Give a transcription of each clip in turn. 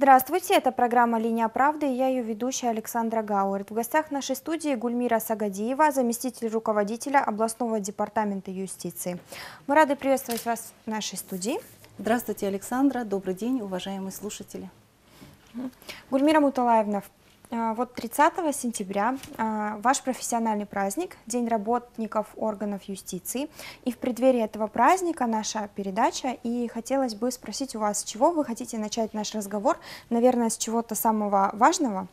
Здравствуйте, это программа «Линия правды» и я ее ведущая Александра Гауэрт. В гостях нашей студии Гульмира Сагадиева, заместитель руководителя областного департамента юстиции. Мы рады приветствовать вас в нашей студии. Здравствуйте, Александра. Добрый день, уважаемые слушатели. Гульмира Муталаевна, а, вот 30 сентября а, ваш профессиональный праздник, День работников органов юстиции. И в преддверии этого праздника наша передача. И хотелось бы спросить у вас, с чего вы хотите начать наш разговор? Наверное, с чего-то самого важного?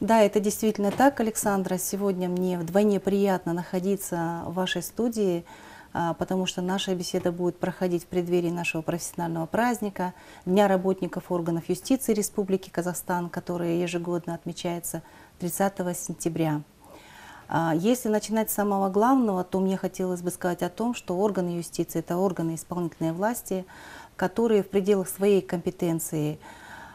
Да, это действительно так, Александра. Сегодня мне вдвойне приятно находиться в вашей студии. А, потому что наша беседа будет проходить в преддверии нашего профессионального праздника, Дня работников органов юстиции Республики Казахстан, который ежегодно отмечается 30 сентября. А, если начинать с самого главного, то мне хотелось бы сказать о том, что органы юстиции – это органы исполнительной власти, которые в пределах своей компетенции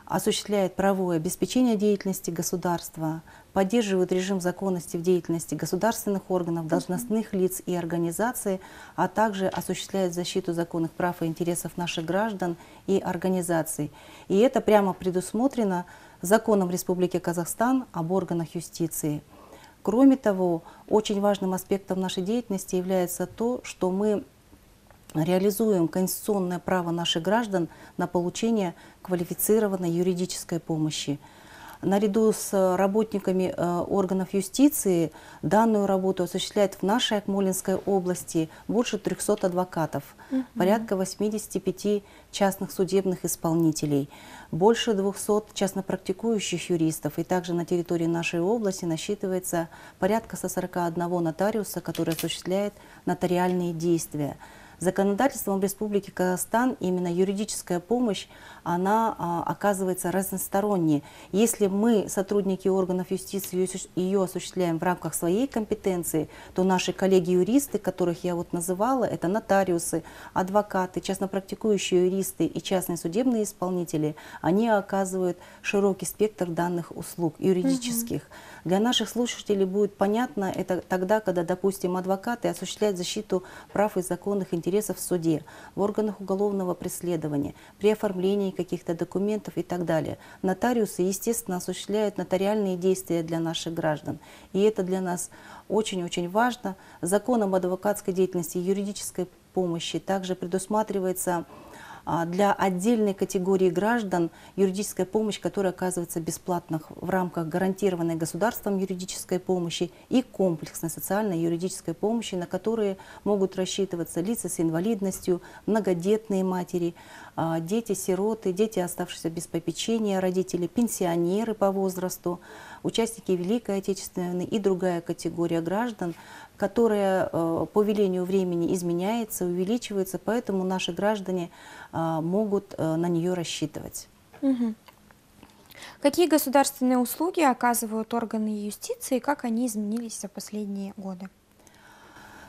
осуществляют правовое обеспечение деятельности государства, поддерживают режим законности в деятельности государственных органов, должностных лиц и организаций, а также осуществляют защиту законных прав и интересов наших граждан и организаций. И это прямо предусмотрено законом Республики Казахстан об органах юстиции. Кроме того, очень важным аспектом нашей деятельности является то, что мы реализуем конституционное право наших граждан на получение квалифицированной юридической помощи – наряду с работниками э, органов юстиции данную работу осуществляет в нашей Акмолинской области больше 300 адвокатов, угу. порядка 85 частных судебных исполнителей, больше 200 частно практикующих юристов. И также на территории нашей области насчитывается порядка 141 нотариуса, который осуществляет нотариальные действия. Законодательством Республики Казахстан именно юридическая помощь, она а, оказывается разносторонней. Если мы, сотрудники органов юстиции, ее осуществляем в рамках своей компетенции, то наши коллеги-юристы, которых я вот называла, это нотариусы, адвокаты, частно практикующие юристы и частные судебные исполнители, они оказывают широкий спектр данных услуг юридических. Угу. Для наших слушателей будет понятно это тогда, когда, допустим, адвокаты осуществляют защиту прав и законных интересов в суде, в органах уголовного преследования, при оформлении каких-то документов и так далее. Нотариусы, естественно, осуществляют нотариальные действия для наших граждан. И это для нас очень-очень важно. Законом адвокатской деятельности и юридической помощи также предусматривается для отдельной категории граждан юридическая помощь, которая оказывается бесплатно в рамках гарантированной государством юридической помощи и комплексной социальной юридической помощи, на которые могут рассчитываться лица с инвалидностью, многодетные матери, а, дети-сироты, дети, оставшиеся без попечения, родители, пенсионеры по возрасту, участники Великой Отечественной и другая категория граждан, которая э, по велению времени изменяется, увеличивается, поэтому наши граждане э, могут э, на нее рассчитывать. Угу. Какие государственные услуги оказывают органы юстиции и как они изменились за последние годы?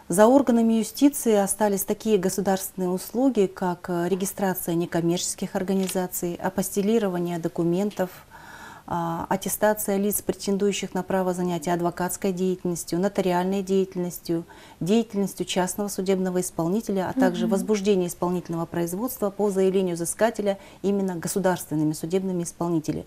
За органами юстиции остались такие государственные услуги, как регистрация некоммерческих организаций, апостилирование документов, аттестация лиц, претендующих на право занятия адвокатской деятельностью, нотариальной деятельностью, деятельностью частного судебного исполнителя, а также угу. возбуждение исполнительного производства по заявлению взыскателя именно государственными судебными исполнителями.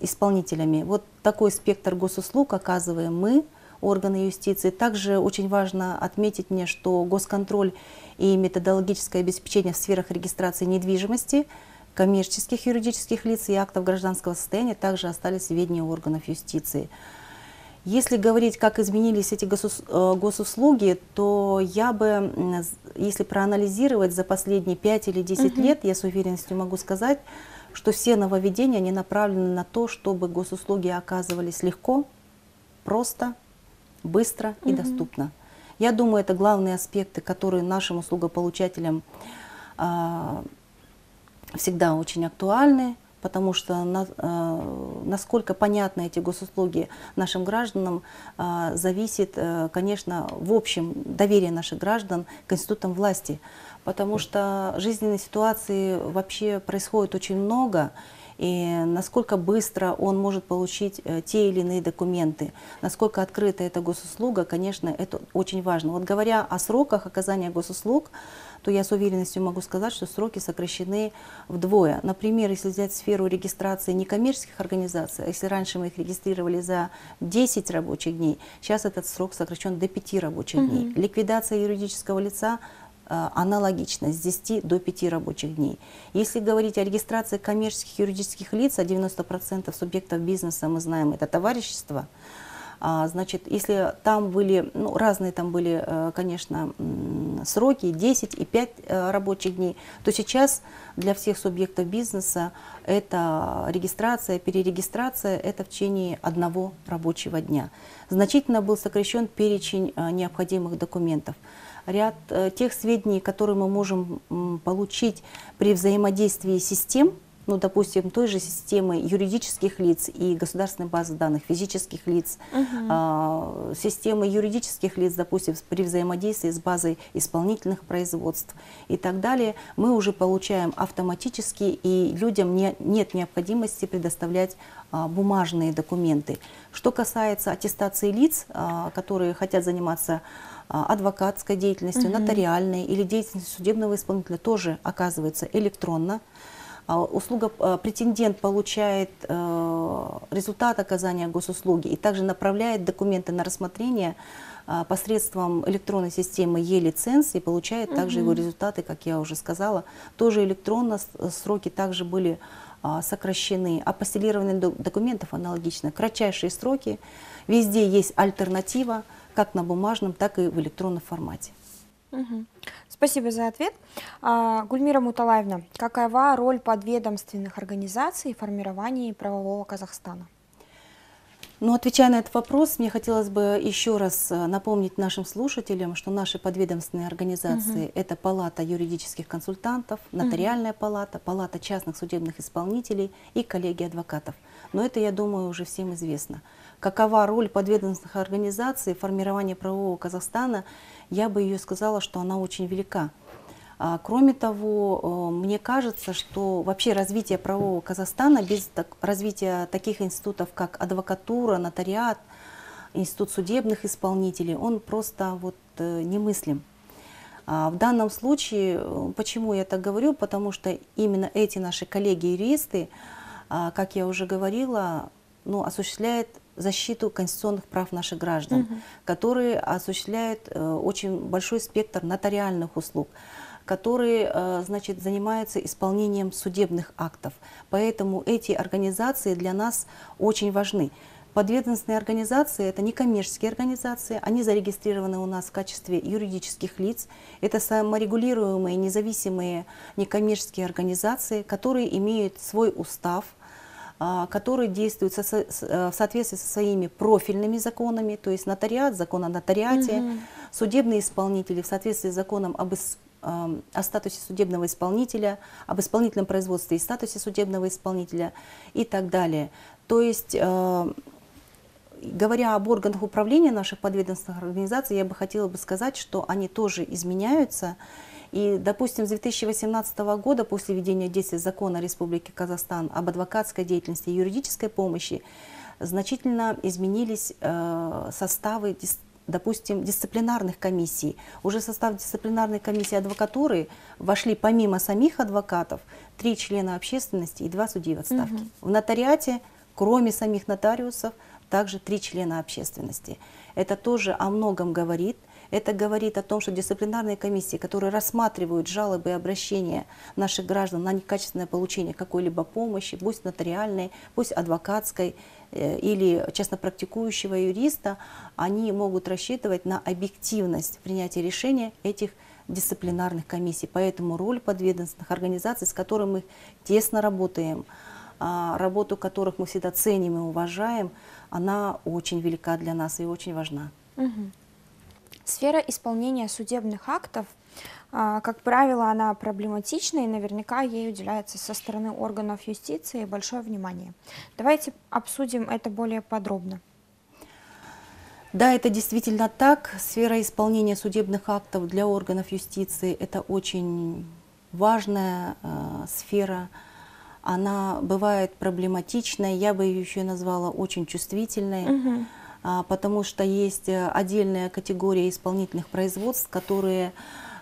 исполнителями. Вот такой спектр госуслуг оказываем мы, органы юстиции. Также очень важно отметить мне, что госконтроль и методологическое обеспечение в сферах регистрации недвижимости – коммерческих юридических лиц и актов гражданского состояния также остались в ведении органов юстиции. Если говорить, как изменились эти э, госуслуги, то я бы, если проанализировать за последние 5 или 10 угу. лет, я с уверенностью могу сказать, что все нововведения они направлены на то, чтобы госуслуги оказывались легко, просто, быстро и угу. доступно. Я думаю, это главные аспекты, которые нашим услугополучателям а, всегда очень актуальны, потому что на, э, насколько понятны эти госуслуги нашим гражданам, э, зависит, э, конечно, в общем доверие наших граждан к институтам власти, потому что жизненной ситуации вообще происходит очень много, и насколько быстро он может получить э, те или иные документы, насколько открыта эта госуслуга, конечно, это очень важно. Вот говоря о сроках оказания госуслуг, то я с уверенностью могу сказать, что сроки сокращены вдвое. Например, если взять сферу регистрации некоммерческих организаций, если раньше мы их регистрировали за 10 рабочих дней, сейчас этот срок сокращен до 5 рабочих угу. дней. Ликвидация юридического лица Э, аналогично с 10 до 5 рабочих дней. Если говорить о регистрации коммерческих юридических лиц, а 90% субъектов бизнеса, мы знаем, это товарищество, а, значит, если там были, ну, разные там были, э, конечно, сроки, 10 и 5 э, рабочих дней, то сейчас для всех субъектов бизнеса это регистрация, перерегистрация, это в течение одного рабочего дня. Значительно был сокращен перечень необходимых документов ряд э, тех сведений, которые мы можем получить при взаимодействии систем, ну, допустим, той же системы юридических лиц и государственной базы данных физических лиц, угу. э, системы юридических лиц, допустим, при взаимодействии с базой исполнительных производств и так далее, мы уже получаем автоматически, и людям не, нет необходимости предоставлять э, бумажные документы. Что касается аттестации лиц, э, которые хотят заниматься а, адвокатской деятельностью, угу. нотариальной или деятельностью судебного исполнителя тоже оказывается электронно. А, услуга, а, претендент получает э, результат оказания госуслуги и также направляет документы на рассмотрение посредством электронной системы e-лиценз и получает также его результаты, как я уже сказала. Тоже электронно сроки также были сокращены. Апостелирование документов аналогично. Кратчайшие сроки. Везде есть альтернатива как на бумажном, так и в электронном формате. Угу. Спасибо за ответ. А, Гульмира Муталаевна, какова роль подведомственных организаций в формировании правового Казахстана? Ну, отвечая на этот вопрос, мне хотелось бы еще раз э, напомнить нашим слушателям, что наши подведомственные организации угу. это Палата юридических консультантов, Нотариальная угу. палата, Палата частных судебных исполнителей и коллегия адвокатов. Но это, я думаю, уже всем известно какова роль подведомственных организаций в формировании правового Казахстана, я бы ее сказала, что она очень велика. А, кроме того, э, мне кажется, что вообще развитие правового Казахстана без развития таких институтов, как адвокатура, нотариат, институт судебных исполнителей, он просто вот э, немыслим. А, в данном случае, э, почему я так говорю, потому что именно эти наши коллеги-юристы, а, как я уже говорила, ну, осуществляют защиту конституционных прав наших граждан, угу. которые осуществляют э, очень большой спектр нотариальных услуг которые э, значит, занимаются исполнением судебных актов. Поэтому эти организации для нас очень важны. Подведомственные организации – это некоммерческие организации, они зарегистрированы у нас в качестве юридических лиц. Это саморегулируемые, независимые некоммерческие организации, которые имеют свой устав – который действует э, в соответствии со своими профильными законами, то есть нотариат, закон о нотариате, угу. судебные исполнители в соответствии с законом об о статусе судебного исполнителя, об исполнительном производстве и статусе судебного исполнителя и так далее. То есть, э, говоря об органах управления наших подведомственных организаций, я бы хотела бы сказать, что они тоже изменяются, и, допустим, с 2018 года, после введения действия закона Республики Казахстан об адвокатской деятельности и юридической помощи, значительно изменились э, составы, допустим, дисциплинарных комиссий. Уже в состав дисциплинарной комиссии адвокатуры вошли помимо самих адвокатов три члена общественности и два судьи в отставке. Угу. В нотариате, кроме самих нотариусов, также три члена общественности. Это тоже о многом говорит. Это говорит о том, что дисциплинарные комиссии, которые рассматривают жалобы и обращения наших граждан на некачественное получение какой-либо помощи, пусть нотариальной, пусть адвокатской э, или частно практикующего юриста, они могут рассчитывать на объективность принятия решения этих дисциплинарных комиссий. Поэтому роль подведомственных организаций, с которыми мы тесно работаем, а, работу которых мы всегда ценим и уважаем, она очень велика для нас и очень важна. Угу. Сфера исполнения судебных актов, а, как правило, она проблематична и наверняка ей уделяется со стороны органов юстиции большое внимание. Давайте обсудим это более подробно. Да, это действительно так. Сфера исполнения судебных актов для органов юстиции – это очень важная э, сфера. Она бывает проблематичной, я бы ее еще назвала очень чувствительной. Угу. А, потому что есть э, отдельная категория исполнительных производств, которые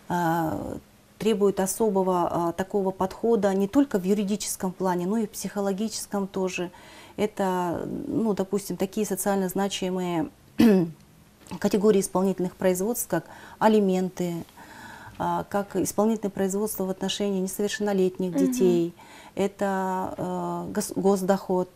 а, требует особого такого подхода не только в юридическом плане, но и в психологическом тоже. Это, ну, допустим, такие социально значимые категории исполнительных производств, как алименты, как исполнительное производство в отношении несовершеннолетних детей, угу. это госдоход,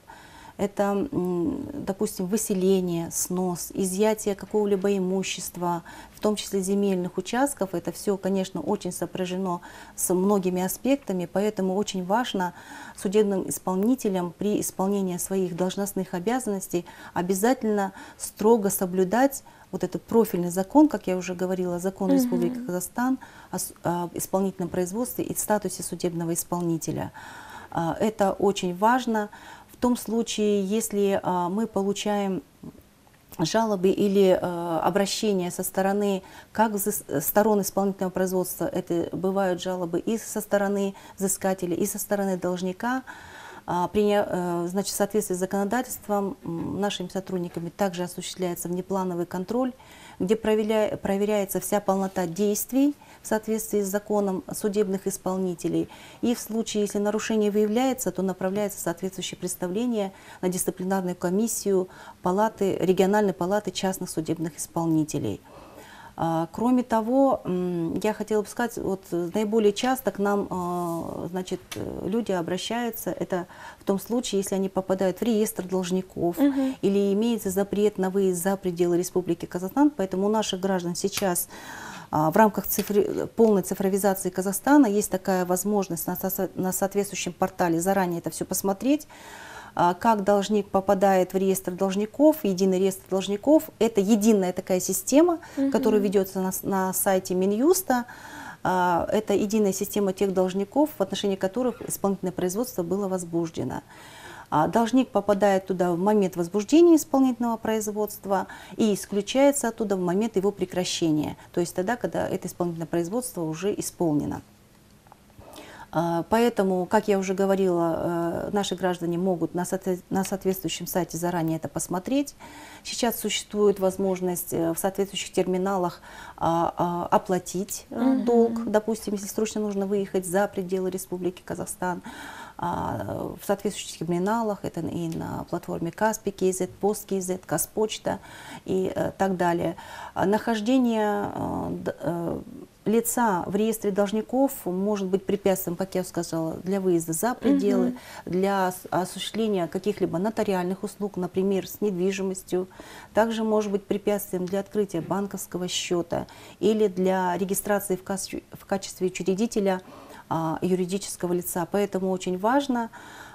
это, допустим, выселение, снос, изъятие какого-либо имущества, в том числе земельных участков. Это все, конечно, очень сопряжено с многими аспектами, поэтому очень важно судебным исполнителям при исполнении своих должностных обязанностей обязательно строго соблюдать вот этот профильный закон, как я уже говорила, закон Республики Казахстан о исполнительном производстве и статусе судебного исполнителя. А, это очень важно том случае, если а, мы получаем жалобы или э, обращения со стороны, как сторон исполнительного производства, это бывают жалобы и со стороны взыскателя, и со стороны должника, э, при, э, значит, в соответствии с законодательством нашими сотрудниками также осуществляется внеплановый контроль, где проверя, проверяется вся полнота действий, в соответствии с законом судебных исполнителей. И в случае, если нарушение выявляется, то направляется соответствующее представление на дисциплинарную комиссию палаты, региональной палаты частных судебных исполнителей. А, кроме того, я хотела бы сказать, вот наиболее часто к нам а, значит, люди обращаются, это в том случае, если они попадают в реестр должников угу. или имеется запрет на выезд за пределы Республики Казахстан, поэтому у наших граждан сейчас в рамках цифри... полной цифровизации Казахстана есть такая возможность на, на соответствующем портале заранее это все посмотреть, а, как должник попадает в реестр должников, единый реестр должников. Это единая такая система, угу. которая ведется на, на сайте Минюста. А, это единая система тех должников, в отношении которых исполнительное производство было возбуждено. А должник попадает туда в момент возбуждения исполнительного производства и исключается оттуда в момент его прекращения, то есть тогда, когда это исполнительное производство уже исполнено. А, поэтому, как я уже говорила, э, наши граждане могут на соответствующем сайте заранее это посмотреть. Сейчас существует возможность э, в соответствующих терминалах а, оплатить угу. долг, допустим, если срочно нужно выехать за пределы Республики Казахстан. В соответствующих терминалах, это и на платформе Каспи, KZ, Пост KZ, Казпочта и так далее. Нахождение лица в реестре должников может быть препятствием, как я сказала, для выезда за пределы, угу. для осуществления каких-либо нотариальных услуг, например, с недвижимостью. Также может быть препятствием для открытия банковского счета или для регистрации в качестве, в качестве учредителя а, юридического лица. Поэтому очень важно,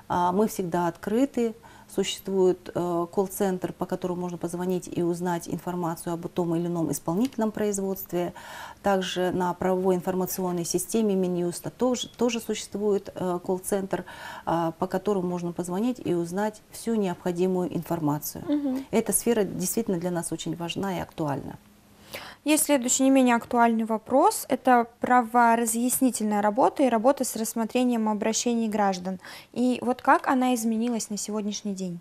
а, мы всегда открыты, Существует э, колл-центр, по которому можно позвонить и узнать информацию об том или ином исполнительном производстве. Также на правовой информационной системе Минюста тоже, тоже существует э, колл-центр, э, по которому можно позвонить и узнать всю необходимую информацию. Угу. Эта сфера действительно для нас очень важна и актуальна. Есть следующий не менее актуальный вопрос. Это праворазъяснительная работа и работа с рассмотрением обращений граждан. И вот как она изменилась на сегодняшний день?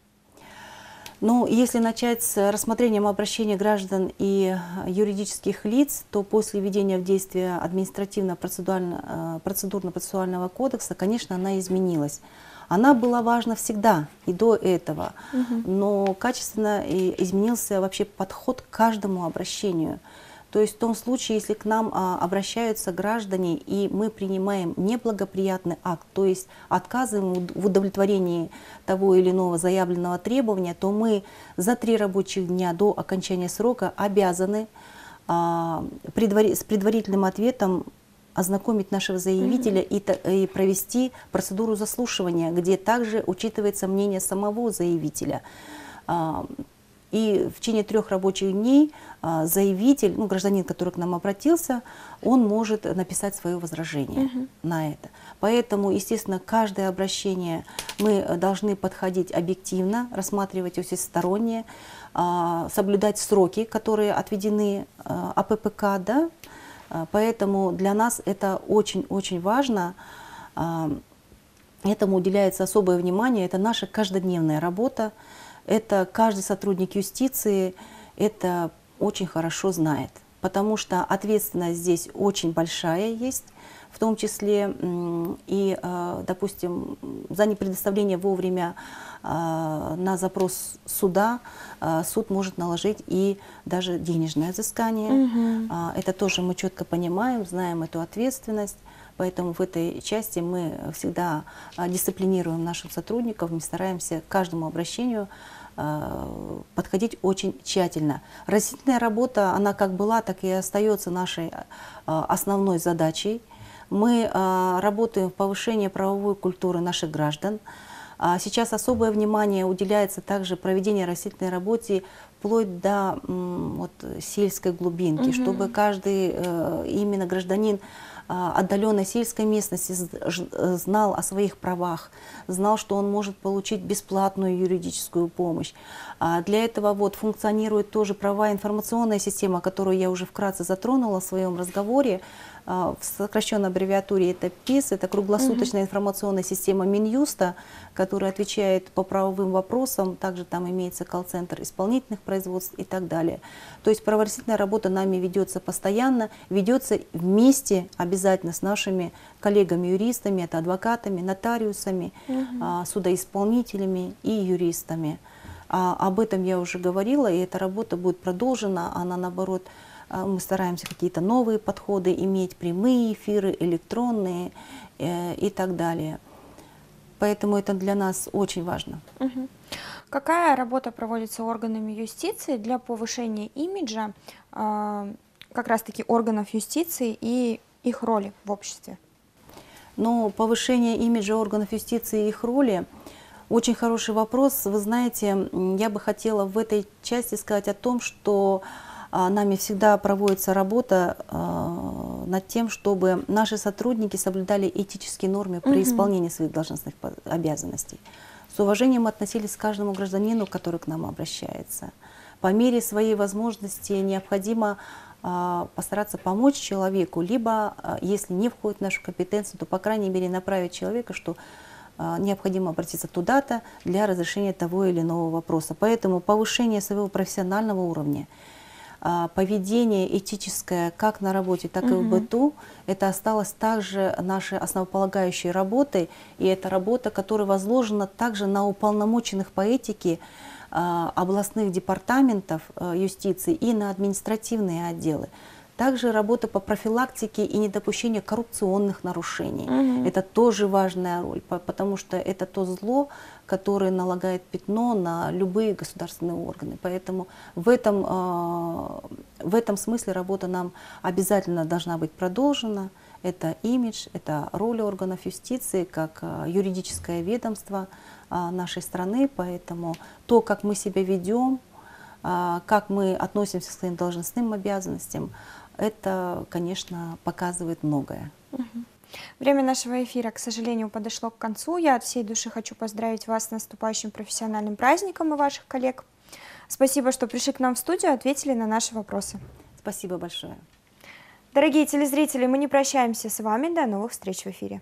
Ну, если начать с рассмотрением обращений граждан и юридических лиц, то после введения в действие административно-процедурно-процессуального кодекса, конечно, она изменилась. Она была важна всегда и до этого, угу. но качественно изменился вообще подход к каждому обращению – то есть в том случае, если к нам а, обращаются граждане, и мы принимаем неблагоприятный акт, то есть отказываем в удовлетворении того или иного заявленного требования, то мы за три рабочих дня до окончания срока обязаны а, предвари, с предварительным ответом ознакомить нашего заявителя mm -hmm. и, и провести процедуру заслушивания, где также учитывается мнение самого заявителя. А, и в течение трех рабочих дней а, заявитель, ну, гражданин, который к нам обратился, он может написать свое возражение угу. на это. Поэтому, естественно, каждое обращение мы должны подходить объективно, рассматривать его всесторонне, а, соблюдать сроки, которые отведены а, АППК, да, Поэтому для нас это очень-очень важно. Этому уделяется особое внимание. Это наша каждодневная работа. Это каждый сотрудник юстиции это очень хорошо знает. потому что ответственность здесь очень большая есть, в том числе и, э, допустим, за непредоставление вовремя э, на запрос суда э, суд может наложить и даже денежное взыскание. Угу. Это тоже мы четко понимаем, знаем эту ответственность. Поэтому в этой части мы всегда дисциплинируем наших сотрудников, мы стараемся к каждому обращению подходить очень тщательно. Растительная работа, она как была, так и остается нашей основной задачей – мы а, работаем в повышении правовой культуры наших граждан. А сейчас особое внимание уделяется также проведению растительной работы вплоть до вот, сельской глубинки, угу. чтобы каждый э, именно гражданин а, отдаленной сельской местности знал о своих правах, знал, что он может получить бесплатную юридическую помощь. Для этого вот функционирует тоже права информационная система, которую я уже вкратце затронула в своем разговоре. А, в сокращенной аббревиатуре это ПИС, это круглосуточная информационная система Минюста, которая отвечает по правовым вопросам, также там имеется колл-центр исполнительных производств и так далее. То есть правоохранительная работа нами ведется постоянно, ведется вместе обязательно с нашими коллегами-юристами, это адвокатами, нотариусами, угу. судоисполнителями и юристами. А, об этом я уже говорила, и эта работа будет продолжена, она наоборот мы стараемся какие-то новые подходы иметь, прямые эфиры, электронные э, и так далее. Поэтому это для нас очень важно. Угу. Какая работа проводится органами юстиции для повышения имиджа э, как раз-таки органов юстиции и их роли в обществе? Ну, повышение имиджа органов юстиции и их роли очень хороший вопрос. Вы знаете, я бы хотела в этой части сказать о том, что а, нами всегда проводится работа а, над тем, чтобы наши сотрудники соблюдали этические нормы при исполнении своих должностных обязанностей. С уважением относились к каждому гражданину, который к нам обращается. По мере своей возможности необходимо а, постараться помочь человеку, либо, если не входит в нашу компетенцию, то, по крайней мере, направить человека, что необходимо обратиться туда-то для разрешения того или иного вопроса. Поэтому повышение своего профессионального уровня – а, поведение этическое как на работе, так угу. и в быту, это осталось также нашей основополагающей работой, и это работа, которая возложена также на уполномоченных по этике а, областных департаментов а, юстиции и на административные отделы. Также работа по профилактике и недопущению коррупционных нарушений. Угу. Это тоже важная роль, потому что это то зло, которое налагает пятно на любые государственные органы. Поэтому в этом, э, в этом смысле работа нам обязательно должна быть продолжена. Это имидж, это роль органов юстиции как э, юридическое ведомство э, нашей страны. Поэтому то, как мы себя ведем, как мы относимся к своим должностным обязанностям, это, конечно, показывает многое. Время нашего эфира, к сожалению, подошло к концу. Я от всей души хочу поздравить вас с наступающим профессиональным праздником и ваших коллег. Спасибо, что пришли к нам в студию, ответили на наши вопросы. Спасибо большое. Дорогие телезрители, мы не прощаемся с вами. До новых встреч в эфире.